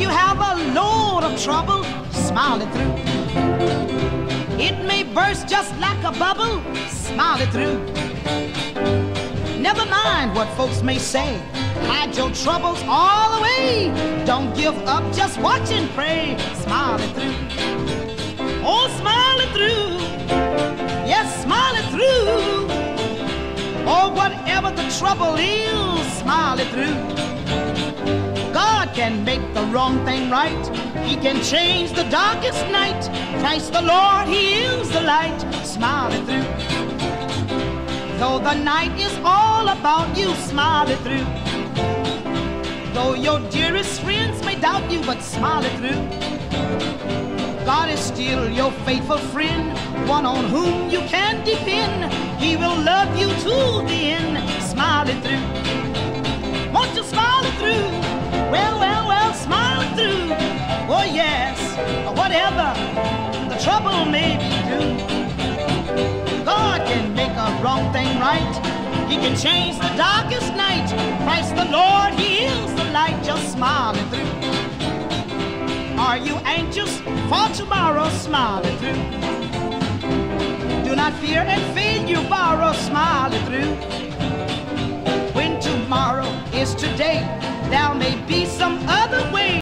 you have a load of trouble, smile it through. It may burst just like a bubble, smile it through. Never mind what folks may say, hide your troubles all away. Don't give up, just watch and pray, smile it through. Oh, smile it through. Yes, smile it through. Oh, whatever the trouble is, smile it through. Wrong thing right. He can change the darkest night. Christ the Lord, He is the light. Smile it through. Though the night is all about you, smile it through. Though your dearest friends may doubt you, but smile it through. God is still your faithful friend, one on whom you can depend. He will love you to the end. Smile it through. Won't you smile Oh, yes, whatever the trouble may be due. God can make a wrong thing right. He can change the darkest night. Christ the Lord, He is the light. Just smile it through. Are you anxious for tomorrow? Smile it through. Do not fear and fail you borrow. Smile it through. When tomorrow is today, there may be some other.